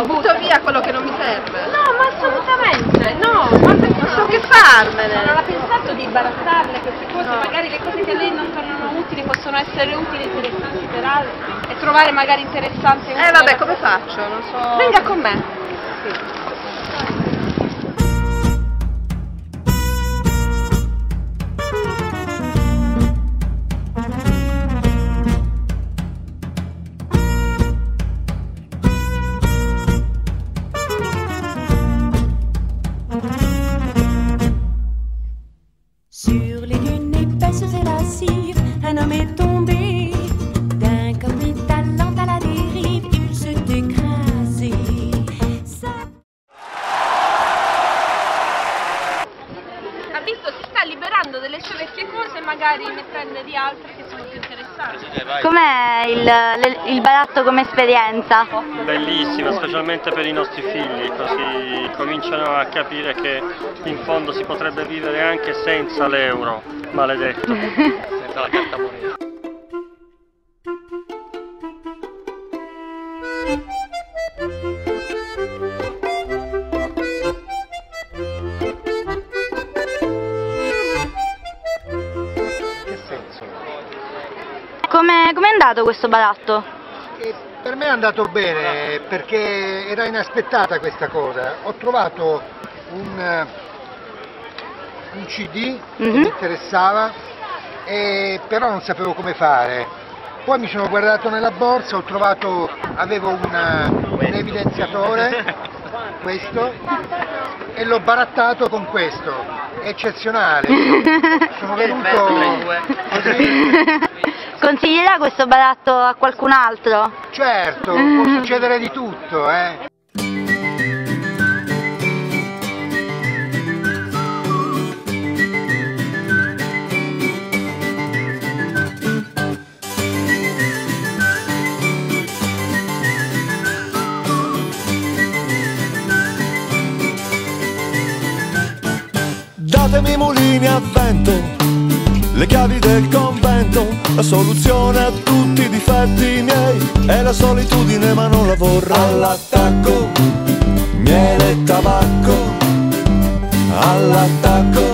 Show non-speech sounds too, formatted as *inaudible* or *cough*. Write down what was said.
no, butto via quello che non mi serve. No, ma assolutamente, no, ma perché Non so che farmene. Ma non ha pensato di imbarazzarle queste cose, No. magari le cose che a lei non tornano utili possono essere utili e interessanti per altri e trovare magari interessante Eh vabbè, come faccio? Non so. Venga con me. Sur les dunes épaisses et la cire, un homme est tombé d'un corbeau lent à la dérive, il s'est écrasé. Ça- Ha visto, si sta liberando delle sue vecchie cose magari ne prende di altre che. Com'è il, il baratto come esperienza? Bellissima, specialmente per i nostri figli, così cominciano a capire che in fondo si potrebbe vivere anche senza l'euro, maledetto, *laughs* senza la carta moneta. Come è andato questo baratto? E per me è andato bene perché era inaspettata questa cosa. Ho trovato un, eh, un CD che Mhm. mi interessava, e però non sapevo come fare. Poi mi sono guardato nella borsa, ho trovato, avevo un, un evidenziatore, *laughs* questo, e l'ho barattato con questo. Eccezionale. *laughs* Sono venuto così. *laughs* Consiglierà questo baratto a qualcun altro? Certo, può succedere di tutto, eh. Datemi mulini a vento, le chiavi del convento, la soluzione a tutti i difetti miei è la solitudine ma non la vorrà. All'attacco, miele e tabacco, all'attacco.